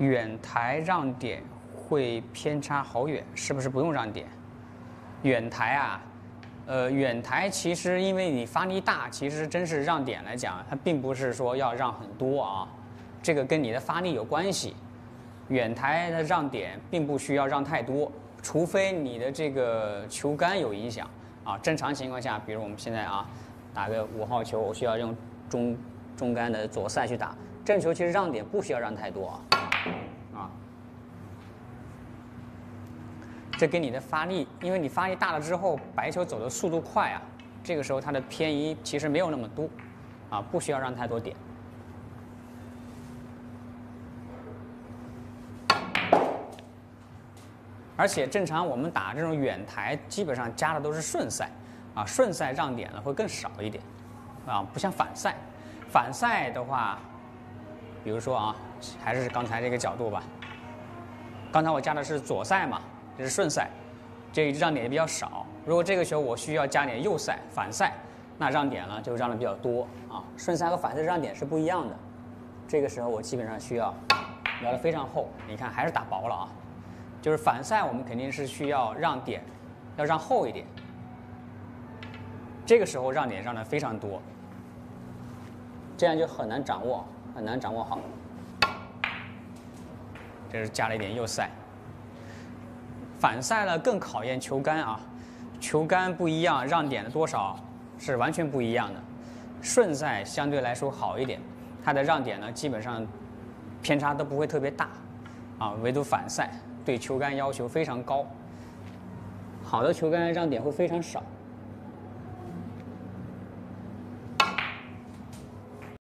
远台让点会偏差好远，是不是不用让点？远台啊，呃，远台其实因为你发力大，其实真是让点来讲，它并不是说要让很多啊，这个跟你的发力有关系。远台的让点并不需要让太多，除非你的这个球杆有影响啊。正常情况下，比如我们现在啊，打个五号球，我需要用中中杆的左塞去打，正球其实让点不需要让太多啊。啊，这跟你的发力，因为你发力大了之后，白球走的速度快啊，这个时候它的偏移其实没有那么多，啊，不需要让太多点。而且正常我们打这种远台，基本上加的都是顺赛，啊，顺赛让点呢会更少一点，啊，不像反赛，反赛的话，比如说啊，还是刚才这个角度吧，刚才我加的是左塞嘛，这是顺塞，这让点也比较少。如果这个球我需要加点右塞反塞，那让点呢就让的比较多啊。顺塞和反塞让点是不一样的，这个时候我基本上需要瞄的非常厚，你看还是打薄了啊。就是反塞，我们肯定是需要让点，要让厚一点。这个时候让点让的非常多，这样就很难掌握，很难掌握好。这是加了一点右塞。反赛呢更考验球杆啊，球杆不一样，让点的多少是完全不一样的。顺赛相对来说好一点，它的让点呢基本上偏差都不会特别大，啊，唯独反赛。对球杆要求非常高，好的球杆让点会非常少。